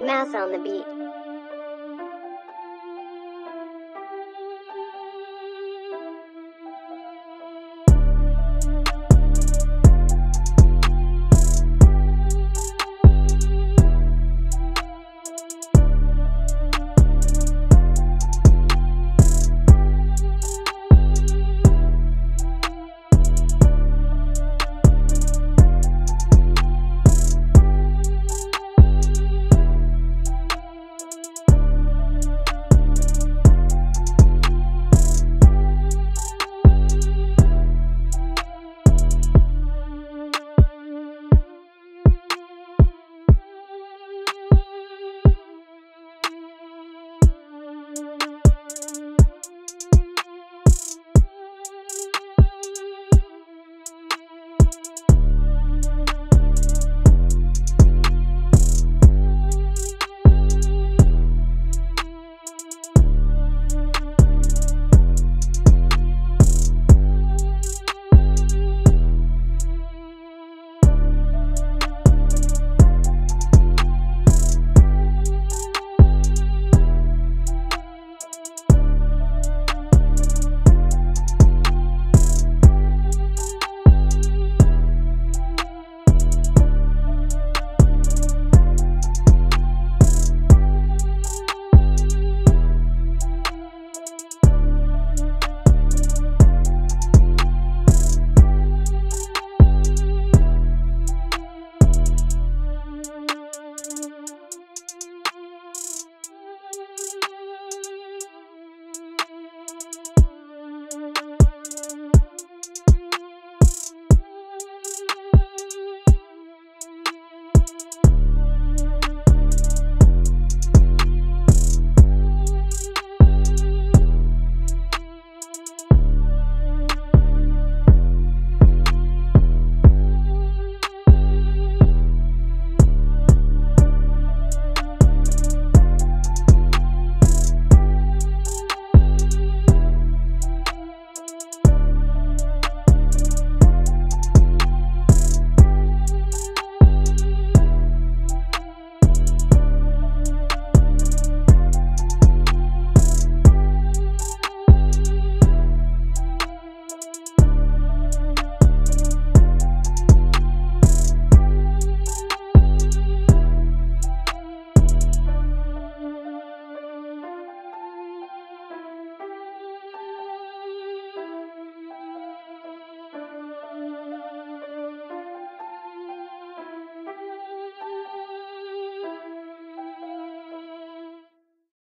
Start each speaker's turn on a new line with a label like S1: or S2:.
S1: Mass on the beat.